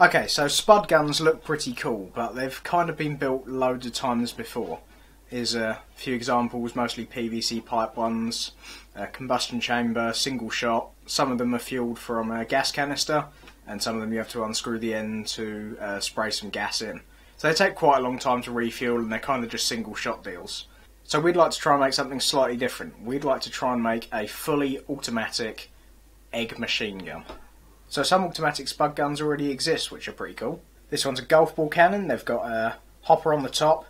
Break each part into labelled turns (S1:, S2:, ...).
S1: Okay, so spud guns look pretty cool, but they've kind of been built loads of times before. Here's a few examples, mostly PVC pipe ones, combustion chamber, single shot. Some of them are fueled from a gas canister, and some of them you have to unscrew the end to uh, spray some gas in. So they take quite a long time to refuel, and they're kind of just single shot deals. So we'd like to try and make something slightly different. We'd like to try and make a fully automatic egg machine gun. So some automatic spud guns already exist, which are pretty cool. This one's a golf ball cannon. They've got a hopper on the top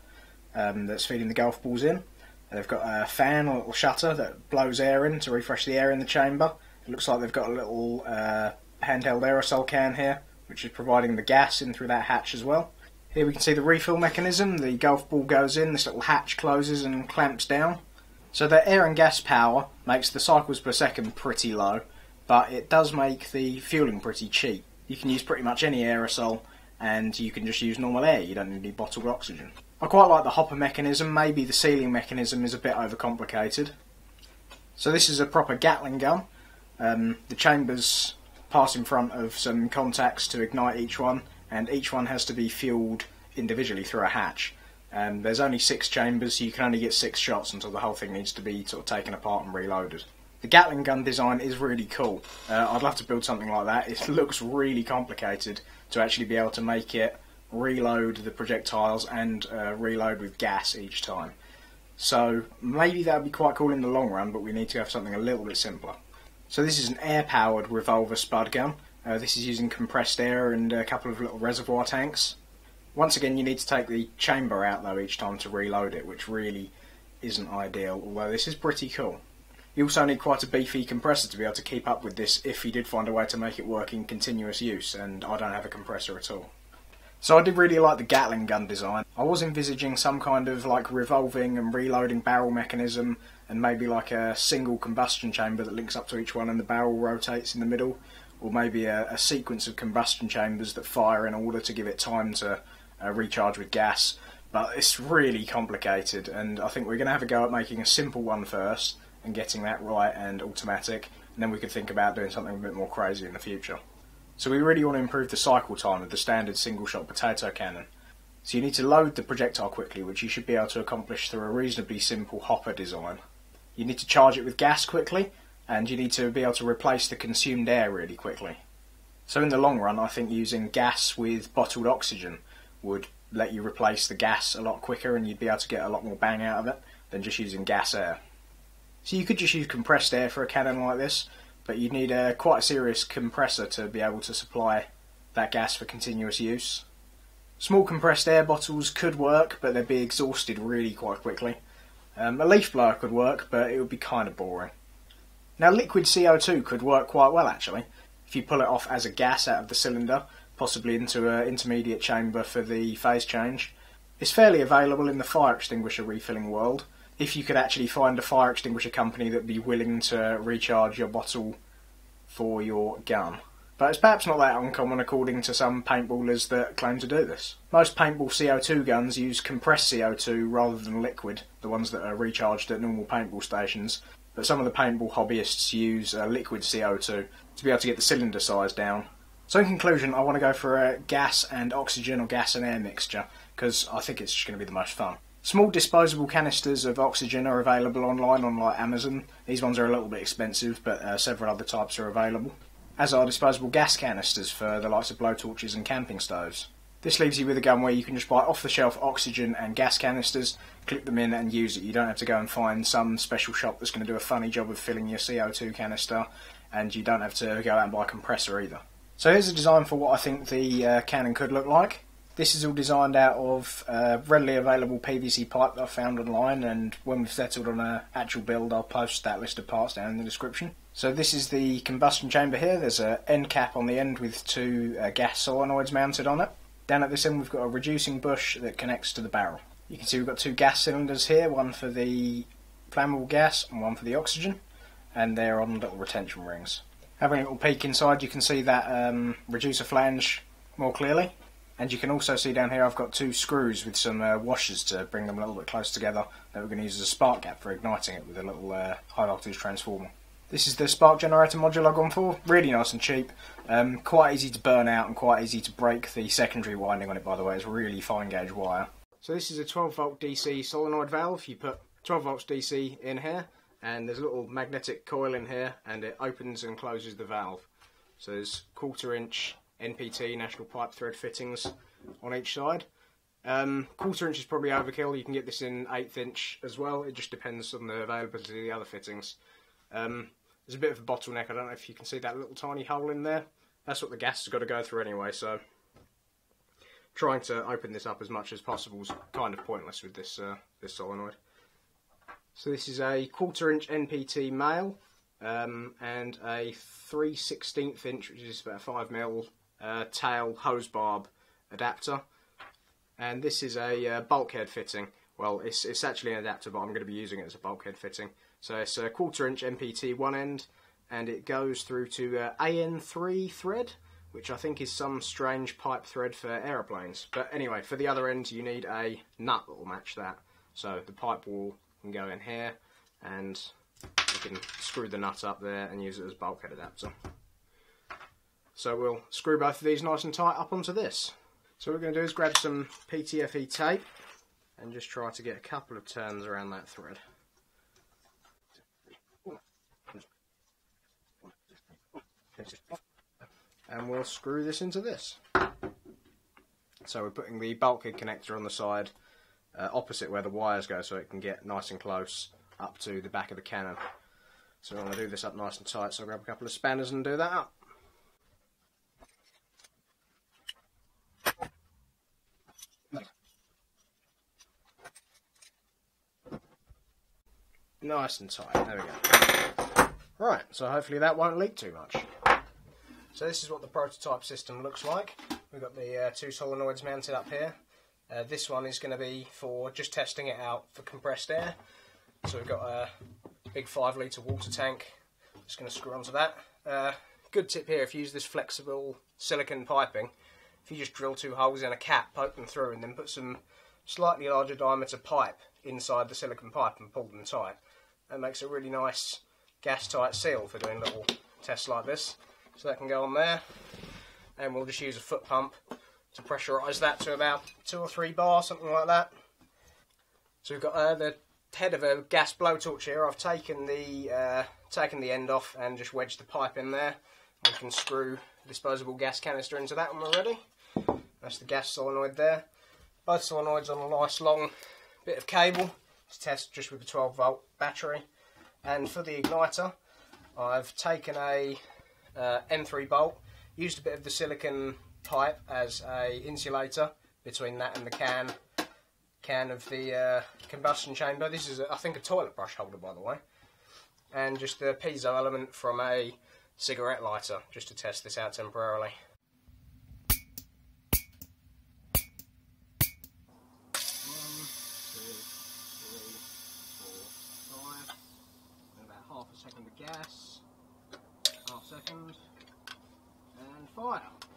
S1: um, that's feeding the golf balls in. They've got a fan, or a little shutter that blows air in to refresh the air in the chamber. It looks like they've got a little uh, handheld aerosol can here, which is providing the gas in through that hatch as well. Here we can see the refill mechanism. The golf ball goes in, this little hatch closes and clamps down. So the air and gas power makes the cycles per second pretty low, but it does make the fueling pretty cheap. You can use pretty much any aerosol and you can just use normal air, you don't need any bottled oxygen. I quite like the hopper mechanism, maybe the sealing mechanism is a bit overcomplicated. So this is a proper Gatling gun. Um, the chambers pass in front of some contacts to ignite each one, and each one has to be fueled individually through a hatch. And there's only six chambers, so you can only get six shots until the whole thing needs to be sort of taken apart and reloaded. The Gatling gun design is really cool. Uh, I'd love to build something like that. It looks really complicated to actually be able to make it reload the projectiles and uh, reload with gas each time. So maybe that would be quite cool in the long run, but we need to have something a little bit simpler. So this is an air-powered revolver spud gun. Uh, this is using compressed air and a couple of little reservoir tanks. Once again, you need to take the chamber out though each time to reload it, which really isn't ideal, although this is pretty cool. You also need quite a beefy compressor to be able to keep up with this if you did find a way to make it work in continuous use, and I don't have a compressor at all. So I did really like the Gatling gun design. I was envisaging some kind of like revolving and reloading barrel mechanism and maybe like a single combustion chamber that links up to each one and the barrel rotates in the middle or maybe a, a sequence of combustion chambers that fire in order to give it time to uh, recharge with gas. But it's really complicated and I think we're going to have a go at making a simple one first and getting that right and automatic, and then we could think about doing something a bit more crazy in the future. So we really want to improve the cycle time of the standard single shot potato cannon. So you need to load the projectile quickly, which you should be able to accomplish through a reasonably simple hopper design. You need to charge it with gas quickly, and you need to be able to replace the consumed air really quickly. So in the long run, I think using gas with bottled oxygen would let you replace the gas a lot quicker and you'd be able to get a lot more bang out of it than just using gas air. So you could just use compressed air for a cannon like this, but you'd need a quite a serious compressor to be able to supply that gas for continuous use. Small compressed air bottles could work, but they'd be exhausted really quite quickly. Um, a leaf blower could work, but it would be kind of boring. Now liquid CO2 could work quite well actually, if you pull it off as a gas out of the cylinder, possibly into an intermediate chamber for the phase change. It's fairly available in the fire extinguisher refilling world, if you could actually find a fire extinguisher company that would be willing to recharge your bottle for your gun. But it's perhaps not that uncommon according to some paintballers that claim to do this. Most paintball CO2 guns use compressed CO2 rather than liquid, the ones that are recharged at normal paintball stations, but some of the paintball hobbyists use uh, liquid CO2 to be able to get the cylinder size down. So in conclusion, I want to go for a gas and oxygen or gas and air mixture, because I think it's just going to be the most fun. Small disposable canisters of oxygen are available online on like Amazon. These ones are a little bit expensive, but uh, several other types are available. As are disposable gas canisters for the likes of blowtorches and camping stoves. This leaves you with a gun where you can just buy off the shelf oxygen and gas canisters, clip them in and use it. You don't have to go and find some special shop that's going to do a funny job of filling your CO2 canister, and you don't have to go out and buy a compressor either. So here's a design for what I think the uh, cannon could look like. This is all designed out of uh, readily available PVC pipe that I found online, and when we've settled on an actual build, I'll post that list of parts down in the description. So this is the combustion chamber here. There's an end cap on the end with two uh, gas solenoids mounted on it. Down at this end, we've got a reducing bush that connects to the barrel. You can see we've got two gas cylinders here, one for the flammable gas and one for the oxygen, and they're on little retention rings. Having a little peek inside, you can see that um, reducer flange more clearly. And you can also see down here I've got two screws with some uh, washers to bring them a little bit close together that we're going to use as a spark gap for igniting it with a little uh, high voltage transformer. This is the spark generator module I've gone for. Really nice and cheap. Um, quite easy to burn out and quite easy to break the secondary winding on it by the way. It's really fine gauge wire. So this is a 12 volt DC solenoid valve. You put 12 volts DC in here and there's a little magnetic coil in here and it opens and closes the valve. So there's quarter inch NPT national pipe thread fittings on each side. Um, quarter inch is probably overkill. You can get this in eighth inch as well. It just depends on the availability of the other fittings. Um, there's a bit of a bottleneck. I don't know if you can see that little tiny hole in there. That's what the gas has got to go through anyway. So trying to open this up as much as possible is kind of pointless with this uh, this solenoid. So this is a quarter inch NPT male um, and a 3 16th inch, which is about 5 mil uh, tail hose barb adapter. And this is a uh, bulkhead fitting. Well, it's, it's actually an adapter, but I'm going to be using it as a bulkhead fitting. So it's a quarter inch MPT one end, and it goes through to uh, AN3 thread, which I think is some strange pipe thread for aeroplanes. But anyway, for the other end, you need a nut that will match that. So the pipe wall can go in here, and you can screw the nut up there and use it as bulkhead adapter. So we'll screw both of these nice and tight up onto this. So what we're going to do is grab some PTFE tape and just try to get a couple of turns around that thread. And we'll screw this into this. So we're putting the bulkhead connector on the side uh, opposite where the wires go so it can get nice and close up to the back of the cannon. So I'm going to do this up nice and tight, so I'll grab a couple of spanners and do that up. Nice and tight, there we go. Right, so hopefully that won't leak too much. So this is what the prototype system looks like. We've got the uh, two solenoids mounted up here. Uh, this one is going to be for just testing it out for compressed air. So we've got a big 5 litre water tank. Just going to screw onto that. Uh, good tip here, if you use this flexible silicon piping, if you just drill two holes in a cap, poke them through and then put some slightly larger diameter pipe inside the silicon pipe and pull them tight, that makes a really nice gas tight seal for doing little tests like this. So that can go on there and we'll just use a foot pump to pressurise that to about two or three bar, something like that. So we've got uh, the head of a gas blowtorch here. I've taken the uh, taken the end off and just wedged the pipe in there. We can screw disposable gas canister into that when we're ready. That's the gas solenoid there. Both solenoids on a nice long bit of cable to test just with a 12 volt battery. And for the igniter, I've taken a uh, M3 bolt, used a bit of the silicon pipe as a insulator between that and the can can of the uh, combustion chamber. This is, a, I think, a toilet brush holder, by the way. And just the piezo element from a cigarette lighter, just to test this out temporarily. half a second of gas, half second, and fire.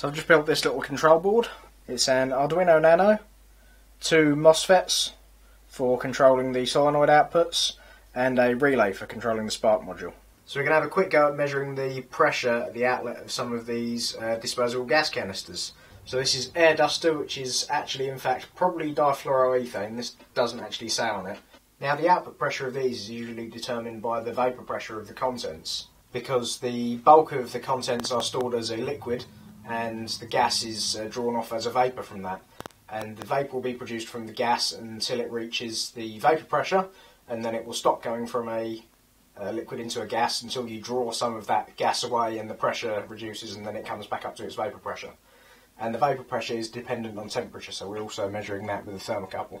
S1: So I've just built this little control board. It's an Arduino Nano, two MOSFETs for controlling the solenoid outputs, and a relay for controlling the spark module. So we're going to have a quick go at measuring the pressure at the outlet of some of these uh, disposable gas canisters. So this is air duster, which is actually in fact probably difluoroethane. This doesn't actually say on it. Now the output pressure of these is usually determined by the vapour pressure of the contents. Because the bulk of the contents are stored as a liquid, and the gas is uh, drawn off as a vapour from that. And the vapour will be produced from the gas until it reaches the vapour pressure, and then it will stop going from a liquid into a gas until you draw some of that gas away and the pressure reduces and then it comes back up to its vapour pressure. And the vapour pressure is dependent on temperature, so we're also measuring that with a thermocouple.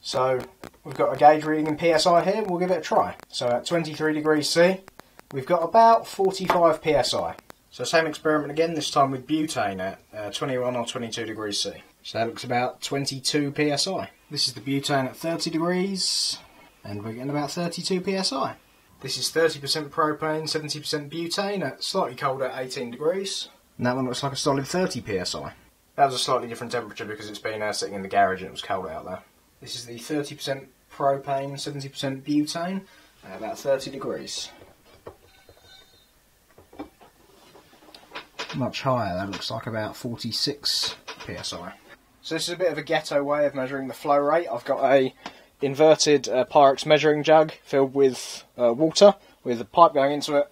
S1: So we've got a gauge reading in PSI here, we'll give it a try. So at 23 degrees C, we've got about 45 PSI. So same experiment again, this time with butane at uh, 21 or 22 degrees C. So that looks about 22 PSI. This is the butane at 30 degrees, and we're getting about 32 PSI. This is 30% propane, 70% butane at slightly colder 18 degrees. And that one looks like a solid 30 psi. That was a slightly different temperature because it's been uh, sitting in the garage and it was cold out there. This is the 30% propane, 70% butane at about 30 degrees. Much higher, that looks like about 46 psi. So this is a bit of a ghetto way of measuring the flow rate. I've got a inverted uh, Pyrex measuring jug filled with uh, water with a pipe going into it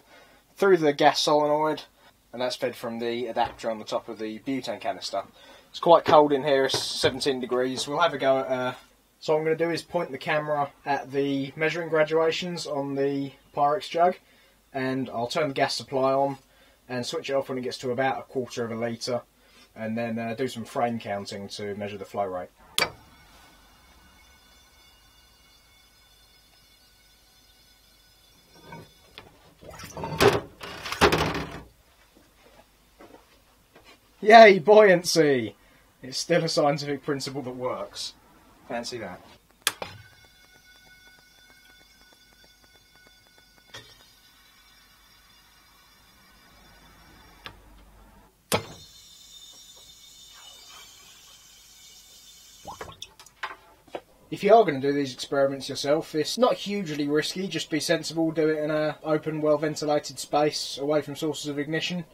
S1: through the gas solenoid and that's fed from the adapter on the top of the butane canister. It's quite cold in here, it's 17 degrees. We'll have a go at uh, so what I'm going to do is point the camera at the measuring graduations on the Pyrex jug and I'll turn the gas supply on and switch it off when it gets to about a quarter of a litre and then uh, do some frame counting to measure the flow rate. Yay, buoyancy! It's still a scientific principle that works. Fancy that. If you are going to do these experiments yourself, it's not hugely risky, just be sensible, do it in an open, well ventilated space, away from sources of ignition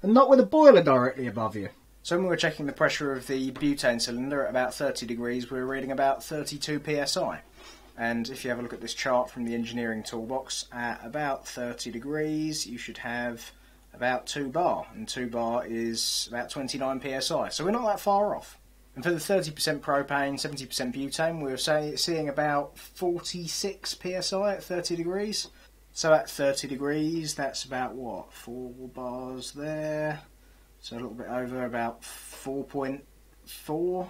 S1: and not with a boiler directly above you. So when we were checking the pressure of the butane cylinder at about 30 degrees, we were reading about 32 psi. And if you have a look at this chart from the engineering toolbox, at about 30 degrees, you should have about 2 bar, and 2 bar is about 29 psi. So we're not that far off. And for the 30% propane, 70% butane, we were say, seeing about 46 psi at 30 degrees. So at 30 degrees, that's about what? Four bars there. So a little bit over, about 4.4.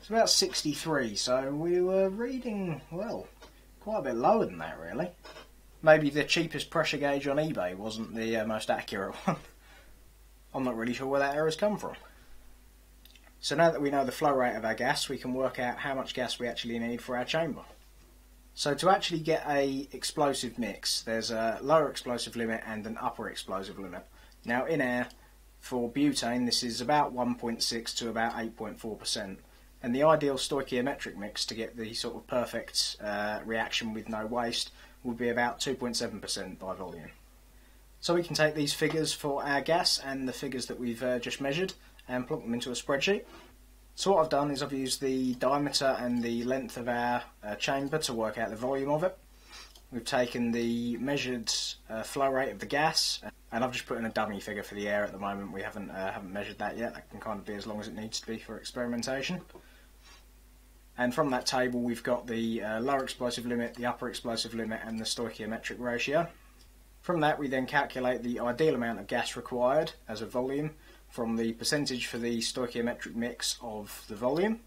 S1: It's about 63, so we were reading, well, quite a bit lower than that really. Maybe the cheapest pressure gauge on eBay wasn't the uh, most accurate one. I'm not really sure where that error's come from. So now that we know the flow rate of our gas, we can work out how much gas we actually need for our chamber. So to actually get a explosive mix, there's a lower explosive limit and an upper explosive limit. Now in air, for butane, this is about 1.6 to about 8.4%. And the ideal stoichiometric mix to get the sort of perfect uh, reaction with no waste would be about 2.7% by volume. So we can take these figures for our gas and the figures that we've uh, just measured and plug them into a spreadsheet. So what I've done is I've used the diameter and the length of our uh, chamber to work out the volume of it. We've taken the measured uh, flow rate of the gas, and I've just put in a dummy figure for the air at the moment. We haven't uh, haven't measured that yet. That can kind of be as long as it needs to be for experimentation. And from that table, we've got the uh, lower explosive limit, the upper explosive limit, and the stoichiometric ratio. From that, we then calculate the ideal amount of gas required as a volume, from the percentage for the stoichiometric mix of the volume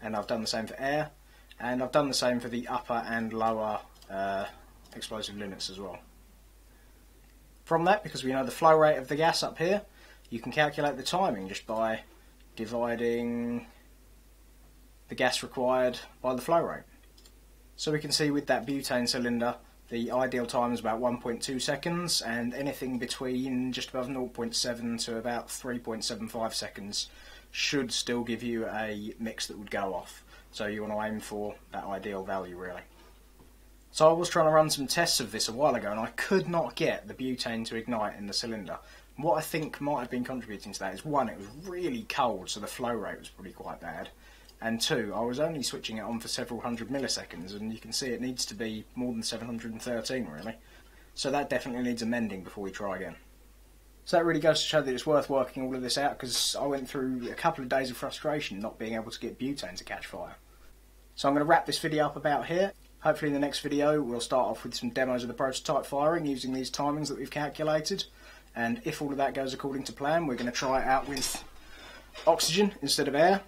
S1: and I've done the same for air and I've done the same for the upper and lower uh, explosive limits as well. From that, because we know the flow rate of the gas up here, you can calculate the timing just by dividing the gas required by the flow rate. So we can see with that butane cylinder the ideal time is about 1.2 seconds, and anything between just above 0.7 to about 3.75 seconds should still give you a mix that would go off. So you want to aim for that ideal value, really. So I was trying to run some tests of this a while ago, and I could not get the butane to ignite in the cylinder. What I think might have been contributing to that is one, it was really cold, so the flow rate was probably quite bad and two, I was only switching it on for several hundred milliseconds, and you can see it needs to be more than 713 really. So that definitely needs amending before we try again. So that really goes to show that it's worth working all of this out because I went through a couple of days of frustration not being able to get butane to catch fire. So I'm going to wrap this video up about here. Hopefully in the next video we'll start off with some demos of the prototype firing using these timings that we've calculated. And if all of that goes according to plan, we're going to try it out with oxygen instead of air.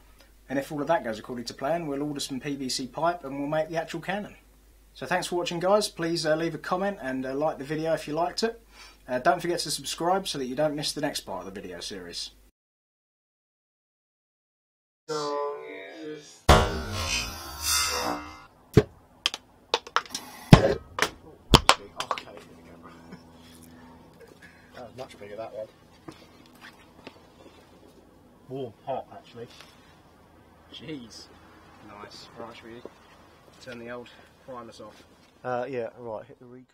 S1: And if all of that goes according to plan, we'll order some PVC pipe and we'll make the actual cannon. So thanks for watching guys, please uh, leave a comment and uh, like the video if you liked it. Uh, don't forget to subscribe so that you don't miss the next part of the video series.
S2: Much bigger, that one. Warm, hot, actually.
S1: Jeez. Nice. Right, should we turn the old primus off?
S2: Uh, yeah, right, hit the re